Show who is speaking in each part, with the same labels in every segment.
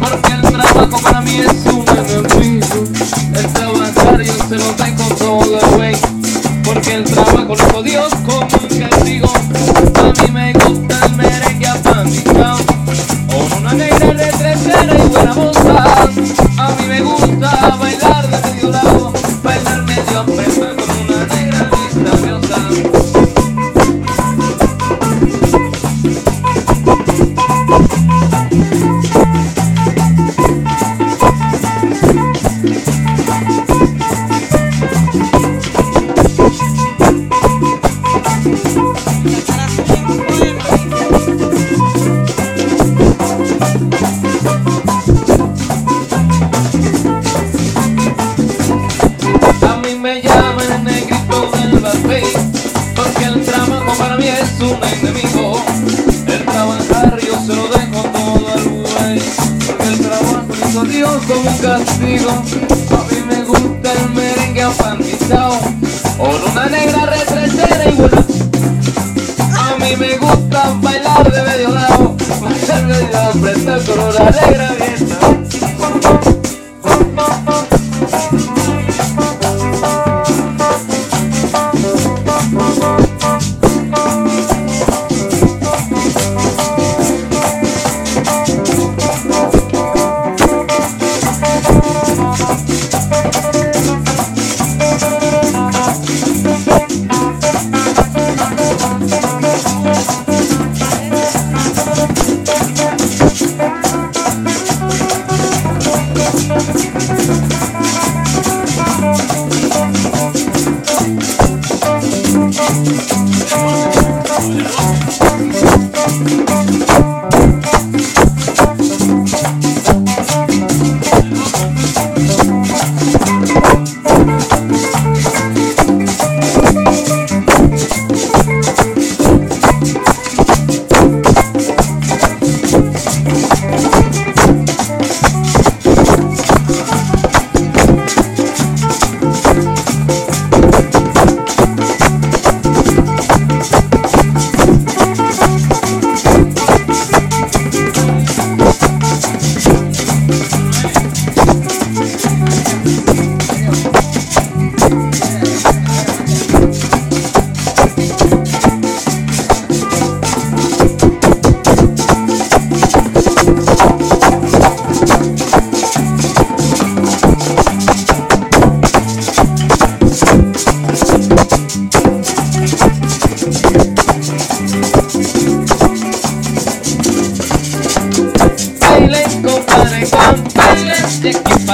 Speaker 1: Porque el trabajo para mí es un enemigo El trabajar yo se lo tengo todo el güey Porque el trabajo lo hizo Dios El trabajar yo se lo dejo todo al güey Porque el trabajo hizo Dios como un castigo. A mí me gusta el merengue apandizado Con una negra retrasera y buena. A mí me gusta bailar de medio lado Bailar de medio lado, prestar con una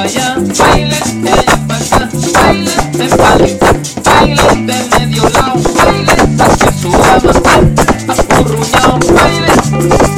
Speaker 1: allá, baile, de allá para acá, de palito, baile, de medio lado, baile, hacia su dama, apurruñado, baile.